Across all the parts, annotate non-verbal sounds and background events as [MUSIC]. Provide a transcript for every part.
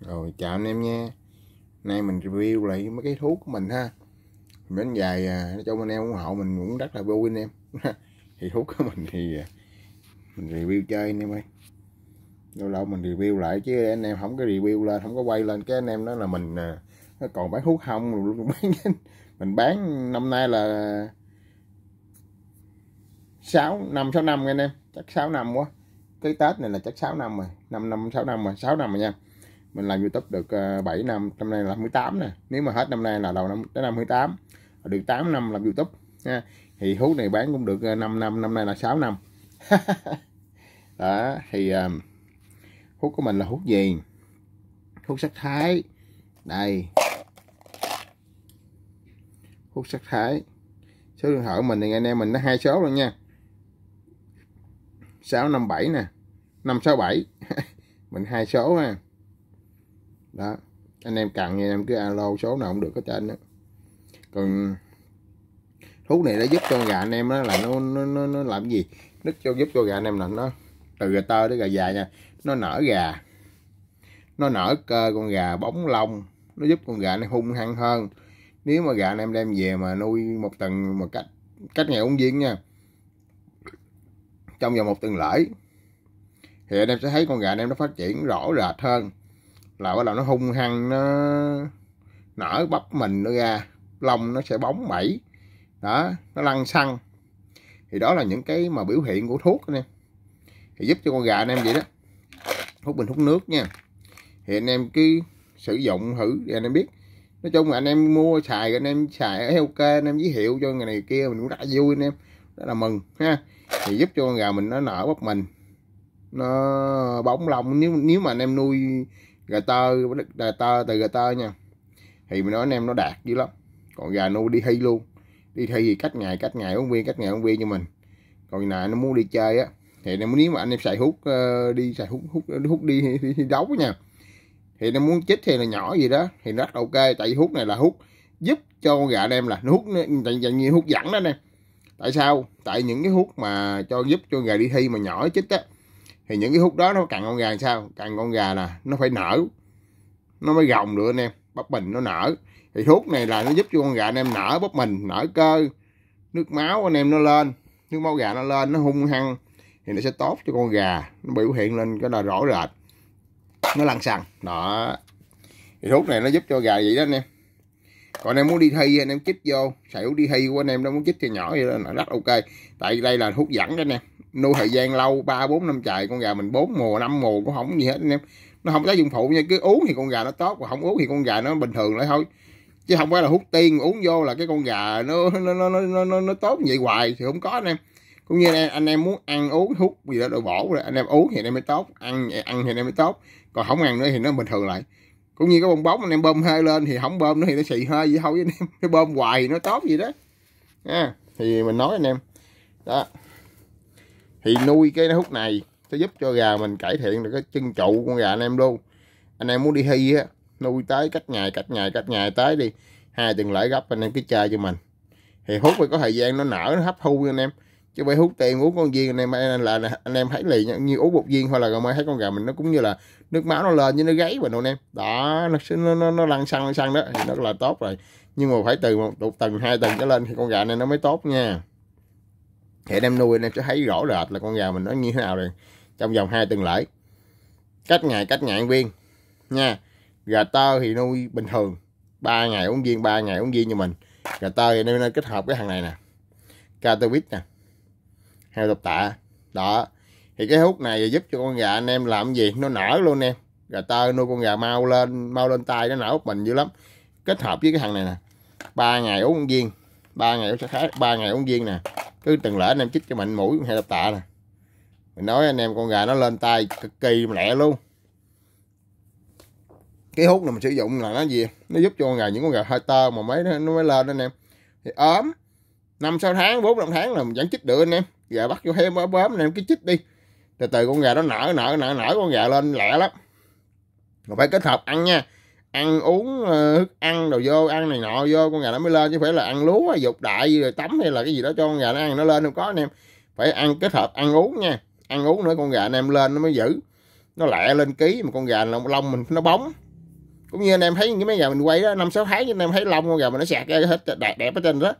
rồi, chào anh em nha. Nay mình review lại mấy cái thuốc của mình ha. Đến dài à, nói chung anh em ủng hộ mình cũng rất là vui anh em. [LAUGHS] Thì thuốc của mình thì à, mình review chơi anh em ơi. Lâu lâu mình review lại chứ anh em không có review lên, không có quay lên. Cái anh em đó là mình à, nó còn bán thuốc không? Bán [LAUGHS] mình bán năm nay là sáu, năm sáu năm anh em. Chắc sáu năm quá. Cái tết này là chắc sáu năm rồi. Năm năm, sáu năm rồi. Sáu năm rồi nha mình làm youtube được ờ, 7 năm năm nay là 18 nè. Nếu mà hết năm nay là đầu năm tới năm 18 được 8 năm làm youtube nha thì hút này bán cũng được ờ, 5 năm năm nay là 6 năm. [LAUGHS] Đó thì ờ, um, hút của mình là hút gì? Hút sắc thái. Đây. Hút sắc thái. Số điện thoại của mình thì anh em mình nó hai số luôn nha. 657 nè. 567 [LAUGHS] mình hai số ha đó. Anh em cần thì em cứ alo số nào cũng được có trên đó còn thuốc này nó giúp cho gà anh em đó là nó nó nó, nó làm gì? Nó cho giúp cho gà anh em là nó từ gà tơ đến gà dài nha. Nó nở gà. Nó nở cơ con gà bóng lông. Nó giúp con gà nó hung hăng hơn. Nếu mà gà anh em đem về mà nuôi một tuần một cách cách ngày uống viên nha. Trong vòng một tuần lễ thì anh em sẽ thấy con gà anh em nó phát triển rõ rệt hơn là bắt đầu nó hung hăng, nó nở bắp mình nó ra, lông nó sẽ bóng bẩy đó, nó lăn xăng. Thì đó là những cái mà biểu hiện của thuốc anh em. Thì giúp cho con gà anh em vậy đó. Hút bình hút nước nha. Thì anh em cứ sử dụng thử để anh em biết. Nói chung là anh em mua xài, anh em xài ok anh em giới thiệu cho người này kia, mình cũng rất vui anh em. Rất là mừng, ha. Thì giúp cho con gà mình nó nở bắp mình, nó bóng lông. Nếu nếu mà anh em nuôi gà tơ gà tơ từ gà tơ nha. Thì mình nói anh em nó đạt dữ lắm. Còn gà nuôi đi thi luôn. Đi thi thì cách ngày cách ngày uống viên cách ngày uống viên cho mình. Còn nào nó muốn đi chơi á thì nếu mà anh em xài hút uh, đi xài hút hút hút đi, đi, đi đấu nha. Thì nó muốn chích thì là nhỏ gì đó thì rất ok. Tại vì hút này là hút giúp cho con gà anh em là nó hút dạng như hút dẫn đó nè tại sao? Tại những cái hút mà cho giúp cho gà đi thi mà nhỏ chích á thì những cái hút đó nó càng con gà sao? Càng con gà là nó phải nở. Nó mới gồng được anh em, bắp bình nó nở. Thì thuốc này là nó giúp cho con gà anh em nở bắp mình, nở cơ. Nước máu anh em nó lên, nước máu gà nó lên, nó hung hăng. Thì nó sẽ tốt cho con gà, nó biểu hiện lên cái là rõ rệt. Nó lăn xăng. Đó. Thì thuốc này nó giúp cho gà vậy đó anh em. Còn anh em muốn đi thi, anh em chích vô, xài thuốc đi thi của anh em, nó muốn chích cho nhỏ vậy đó là rất ok. Tại đây là thuốc dẫn đó anh em nuôi thời gian lâu ba bốn năm trời con gà mình bốn mùa năm mùa cũng không gì hết anh em. Nó không có dụng phụ nha cứ uống thì con gà nó tốt và không uống thì con gà nó bình thường lại thôi. Chứ không phải là hút tiên uống vô là cái con gà nó nó nó nó nó, nó tốt vậy hoài thì không có anh em. Cũng như anh em, anh em muốn ăn uống hút gì đó đồ bổ rồi anh em uống thì anh em mới tốt ăn ăn thì anh em mới tốt còn không ăn nữa thì nó bình thường lại. Cũng như cái bong bóng anh em bơm hơi lên thì không bơm nữa thì nó xì hơi vậy thôi anh em. [LAUGHS] Cái bơm hoài thì nó tốt gì đó. Nha thì mình nói anh em. Đó thì nuôi cái hút này sẽ giúp cho gà mình cải thiện được cái chân trụ con gà anh em luôn. Anh em muốn đi thi á nuôi tới cách ngày cách ngày cách ngày tới đi. Hai tuần lễ gấp anh em cứ chơi cho mình. Thì hút phải có thời gian nó nở nó hấp thu anh em. Chứ phải hút tiền uống con viên anh em là anh em thấy liền như uống một viên thôi là rồi mới thấy con gà mình nó cũng như là nước máu nó lên như nó gáy mình luôn em. Đó nó nó nó, nó lăn xăng lăn xăng đó thì nó là tốt rồi. Nhưng mà phải từ một tầng hai tầng trở lên thì con gà này nó mới tốt nha thì anh em nuôi anh em sẽ thấy rõ rệt là con gà mình nó như thế nào rồi. Trong vòng hai tuần lễ. Cách ngày cách ngày viên. Nha, gà tơ thì nuôi bình thường. Ba ngày uống viên, ba ngày uống viên như mình. Gà tơ thì nên kết hợp cái thằng này nè. Catowit nè. Heo tập tạ. Đó. Thì cái hút này giúp cho con gà anh em làm gì? Nó nở luôn em gà tơ nuôi con gà mau lên mau lên tay, nó nở mình dữ lắm. Kết hợp với cái thằng này nè. Ba ngày uống viên. Ba ngày uống sẽ khác ba ngày uống viên nè cứ từng lễ anh em chích cho mạnh mũi hay tập tạ nè. Mình nói anh em con gà nó lên tay cực kỳ lẹ luôn. Cái hút này mình sử dụng là nó gì? Nó giúp cho con gà, những con gà hơi tơ mà mấy nó mới lên anh em. Thì ốm, năm sáu tháng, bốn năm tháng là mình vẫn chích được anh em. Gà bắt vô thêm bớm anh em cứ chích đi. Từ từ con gà nó nở nở nở nở con gà lên lẹ lắm. Mà phải kết hợp ăn nha ăn uống ờ, thức ăn đồ vô ăn này nọ vô con gà nó mới lên chứ phải là ăn lúa dục đại rồi tắm hay là cái gì đó cho con gà nó ăn nó lên không có anh em. Phải ăn kết hợp ăn uống nha. Ăn uống nữa con gà anh em lên nó mới giữ. Nó lẹ lên ký mà con gà lông, lông mình nó bóng. Cũng như anh em thấy những mấy gà mình quay đó năm sáu tháng anh em thấy lông con gà mình nó sạc ra hết đẹp đẹp ở trên đó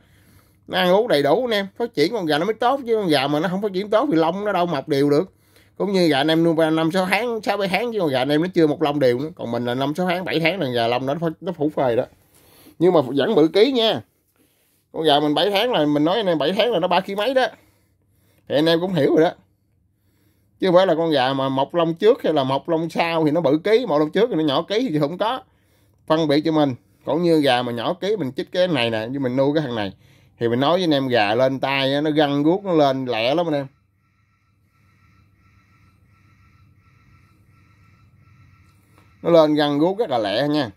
nó ăn uống đầy đủ anh em. Phát triển con gà nó mới tốt chứ con gà mà nó không phát triển tốt thì lông nó đâu mọc đều được cũng như gà anh em nuôi ba năm, sáu tháng, sáu bảy tháng chứ còn gà anh em nó chưa một lông đều nữa. Còn mình là năm, sáu tháng, bảy tháng là gà lông nó nó phủ phơi đó. Nhưng mà vẫn bự ký nha. Con gà mình 7 tháng là, mình nói anh em 7 tháng là nó ba ký mấy đó. Thì anh em cũng hiểu rồi đó. Chứ không phải là con gà mà mọc lông trước hay là mọc lông sau thì nó bự ký mọc lông trước thì nó nhỏ ký thì không có phân biệt cho mình. Cũng như gà mà nhỏ ký, mình chích cái này nè như mình nuôi cái thằng này, thì mình nói với anh em gà lên tay nó găng guốc, nó lên, lẹ lắm anh em. Nó lên găng guốc rất là lẹ nha.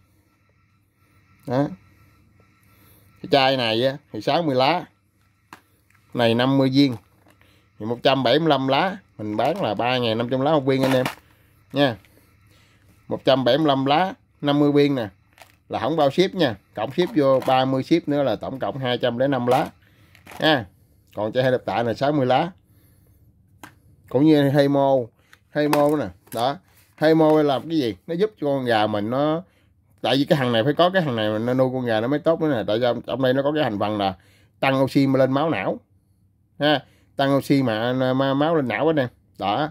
Đó. Cái chai này á, thì 60 lá. Này 50 viên. Thì 175 lá. Mình bán là 3.500 lá một viên anh em. Nha. 175 lá 50 viên nè. Là không bao ship nha. Cộng ship vô 30 ship nữa là tổng cộng 205 lá. Nha. Còn chai hai đập tạ là 60 lá. Cũng như hay mô hay mô nè. Đó hay môi làm cái gì? Nó giúp cho con gà mình nó tại vì cái hàng này phải có cái hàng này nó nuôi con gà nó mới tốt nữa nè. Tại vì trong đây nó có cái thành phần là tăng oxy mà lên máu não. Ha tăng oxy mà, mà máu lên não đó nè. Đó.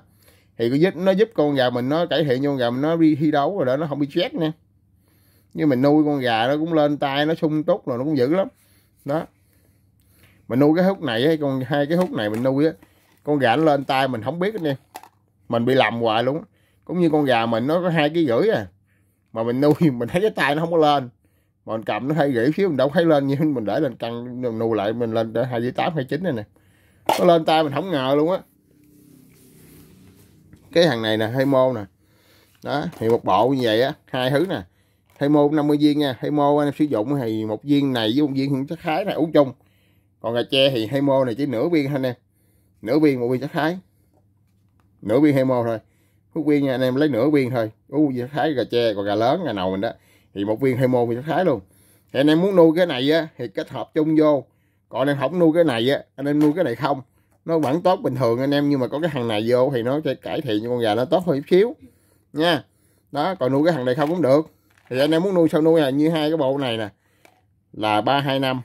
Thì nó giúp nó giúp con gà mình nó cải thiện cho con gà mình nó đi thi đấu rồi đó nó không bị stress nè. Nhưng mình nuôi con gà nó cũng lên tay nó sung túc rồi nó cũng dữ lắm. Đó. Mình nuôi cái hút này hay con hai cái hút này mình nuôi á con gà nó lên tay mình không biết nè. Mình bị lầm hoài luôn cũng như con gà mình, nó có hai cái rưỡi à. Mà mình nuôi, [LAUGHS] mình thấy cái tay nó không có lên. Mà mình cầm nó hay rỉ xíu, mình đâu thấy lên nhưng mình để lên căng nuôi lại mình lên hai dưới tám, hai, chín này nè. Nó lên tay mình không ngờ luôn á. Cái thằng này nè, hay mô nè. Đó, thì một bộ như vậy á, hai thứ nè. Hay mô 50 viên nha. Hay mô anh em sử dụng thì một viên này với một viên chất khái này, uống chung. Còn gà tre thì hay mô này chỉ nửa viên thôi nè nửa viên, một viên chất khái. Nửa viên hay mô thôi hút viên nha, anh em lấy nửa viên thôi. U viên thái gà tre còn gà lớn, gà nào mình đó. Thì một viên hay môn viên thái luôn. Thì anh em muốn nuôi cái này á, thì kết hợp chung vô. Còn anh em không nuôi cái này á, anh em nuôi cái này không. Nó vẫn tốt bình thường anh em, nhưng mà có cái thằng này vô thì nó sẽ cải thiện cho con gà nó tốt hơn chút xíu. Nha. Đó, còn nuôi cái thằng này không cũng được. Thì anh em muốn nuôi sao nuôi là như hai cái bộ này nè. Là ba hai năm.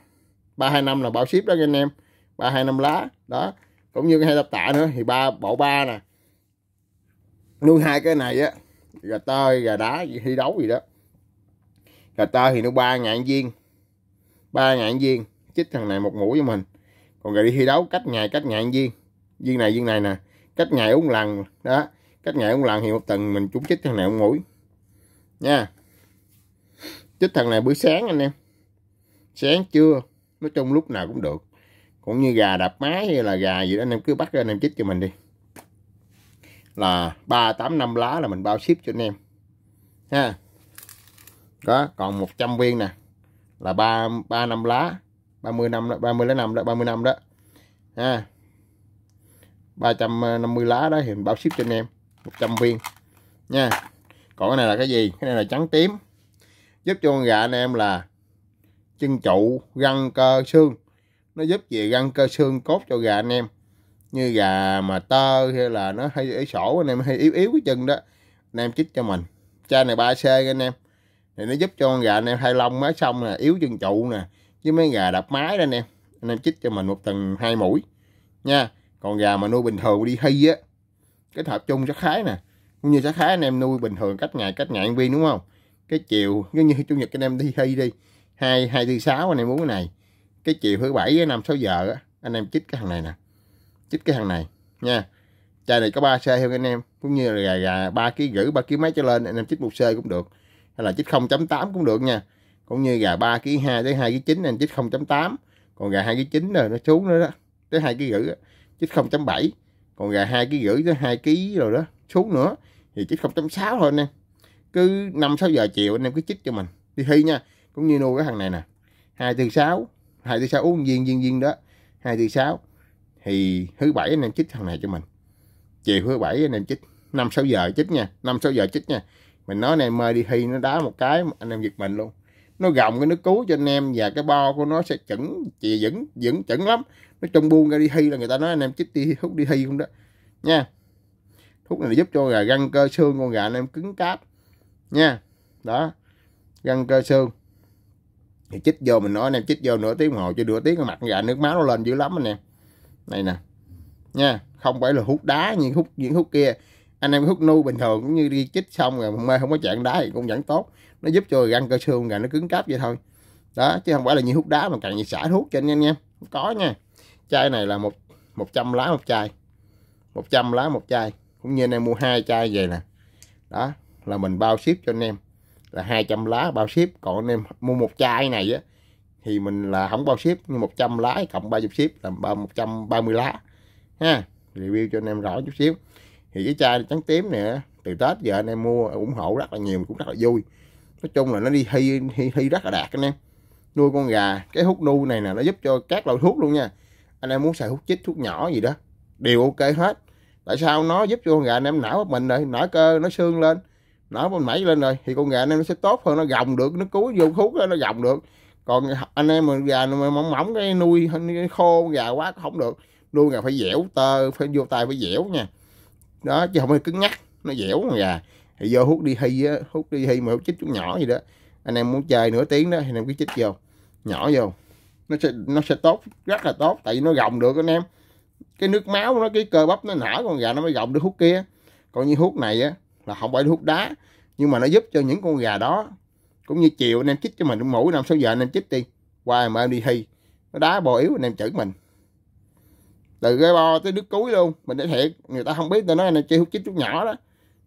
Ba hai năm là bao ship đó anh em. Ba hai năm lá. Đó. Cũng như cái hai tập tạ nữa. Thì ba, bộ ba nè nuôi hai cái này á, gà tơi, gà đá, thi đấu gì đó. Gà tơi thì nó ba ngàn viên, ba ngàn viên, chích thằng này một mũi cho mình. Còn gà đi thi đấu, cách ngày cách ngàn viên. Viên này viên này nè, cách ngày uống lần, đó. Cách ngày uống lần thì một tuần mình chúng chích thằng này một mũi. Nha. Chích thằng này buổi sáng anh em. Sáng, trưa, nói chung lúc nào cũng được. Cũng như gà đập máy hay là gà gì đó, anh em cứ bắt ra anh em chích cho mình đi là ba tám năm lá là mình bao ship cho anh em. Ha. Đó còn 100 viên nè, là ba ba năm lá 30 năm 30 lá năm đó 30 năm đó. Ha. 350 ờ, lá đó thì mình bao ship cho anh em 100 viên. Nha. Còn cái này là cái gì? Cái này là trắng tím. Giúp cho con gà anh em là chân trụ, găng cơ xương. Nó giúp về găng cơ xương cốt cho gà anh em như gà mà tơ hay là nó hay ấy sổ anh em, hay yếu yếu cái chân đó, anh em chích cho mình. Chai này 3 c anh em. Thì nó giúp cho con gà anh em hai lông mới xong nè, yếu chân trụ nè, với mấy gà đập mái đó anh em. Anh em chích cho mình một tầng hai mũi. Nha, còn gà mà nuôi bình thường đi hy á kết hợp chung chắc khái nè. Cũng như chắc khái anh em nuôi bình thường cách ngày cách ngày viên đúng không? Cái chiều, giống như chủ nhật anh em đi hy đi. Hai hai tư sáu anh em muốn cái này. Cái chiều thứ bảy năm sáu giờ á, anh em chích cái thằng này nè chích cái thằng này, nha. Chai này có 3 c hơn anh em, cũng như là gà gà ba ký rưỡi ba ký mấy trở lên, anh em chích một c cũng được. Hay là chích 0.8 cũng được nha. Cũng như gà 3 ký 2 tới 2 ký 9 anh chích 0.8 còn gà 2 ký 9 rồi, nó xuống nữa đó, tới 2 ký rưỡi chích 0.7 còn gà 2 ký rưỡi tới 2 ký rồi đó, xuống nữa, thì chích 0.6 thôi anh em. Cứ 5 6 giờ chiều anh em cứ chích cho mình, đi thi nha. Cũng như nuôi cái thằng này nè 246 246 uống viên viên viên đó 246 thì thứ bảy anh em chích thằng này cho mình. Chiều thứ bảy anh em chích, năm, sáu giờ chích nha, năm, sáu giờ chích nha. Mình nói anh em ơi, đi thi nó đá một cái, anh em giật mình luôn. Nó gồng cái nước cứu cho anh em và cái bo của nó sẽ chuẩn chì vững vững chuẩn lắm. Nó trong buông ra đi thi là người ta nói anh em chích đi, hút đi thi không đó. Nha. Thuốc này giúp cho gà găng cơ xương con gà anh em cứng cáp. Nha. Đó. Gân cơ xương. Thì chích vô mình nói anh em chích vô nửa tiếng hồ cho nửa tiếng mặt gà nước máu nó lên dữ lắm anh em này nè. Nha, không phải là hút đá như hút, những hút kia. Anh em hút nu bình thường cũng như đi chích xong rồi mê không có chạm đá thì cũng vẫn tốt. Nó giúp cho gan cơ xương rồi nó cứng cáp vậy thôi. Đó, chứ không phải là như hút đá mà càng như xả thuốc cho anh em nha. Có nha. Chai này là một một trăm lá một chai. 100 lá một chai. Cũng như anh em mua hai chai về nè. Đó, là mình bao ship cho anh em. Là 200 lá bao ship. Còn anh em mua một chai này á thì mình là không bao ship nhưng 100 lá cộng 30 ship là 130 lá ha. Review cho anh em rõ chút xíu. Thì cái chai trắng tím này từ Tết giờ anh em mua ủng hộ rất là nhiều cũng rất là vui. Nói chung là nó đi thi thi, thi rất là đạt anh em. Nuôi con gà cái hút nu này nè nó giúp cho các loại thuốc luôn nha. Anh em muốn xài hút chích thuốc nhỏ gì đó đều ok hết. Tại sao nó giúp cho con gà anh em nở mình rồi nở cơ nó xương lên nở bên mẩy lên rồi thì con gà anh em nó sẽ tốt hơn nó gồng được nó cúi vô thuốc nó gồng được còn anh em mà gà mà mỏng mỏng cái nuôi khô gà quá không được. Nuôi gà phải dẻo, tơ phải vô tay phải dẻo nha. Đó, chứ không phải cứng nhắc nó dẻo con gà. Thì vô hút đi hy á, hút đi hy mà hút chích chút nhỏ gì đó. Anh em muốn chơi nửa tiếng đó, thì anh em cứ chích vô, nhỏ vô. Nó sẽ nó sẽ tốt, rất là tốt, tại vì nó gồng được anh em. Cái nước máu nó, cái cơ bắp nó nở, con gà nó mới gồng được hút kia. Còn như hút này á, là không phải hút đá, nhưng mà nó giúp cho những con gà đó cũng như chiều anh em chích cho mình mỗi năm sáu giờ anh em chích đi. Qua mà em đi thi nó đá bò yếu anh em chửi mình. Từ cái bo tới nước cuối luôn mình nói thiệt người ta không biết tôi nói anh chi hút chích chút nhỏ đó.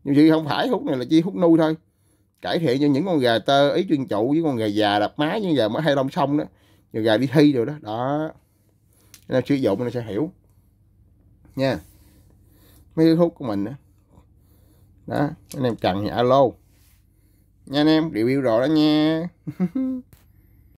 Nhưng chứ không phải hút này là chi hút nuôi thôi. Cải thiện cho những con gà tơ ý chuyên trụ với con gà già đập má như giờ mới hay đông sông đó. Giờ gà đi thi rồi đó đó. Nên sử dụng nó sẽ hiểu. Nha. Mấy cái hút của mình đó, đó anh em cần thì alo nha anh em. Review rõ đó nha. [LAUGHS]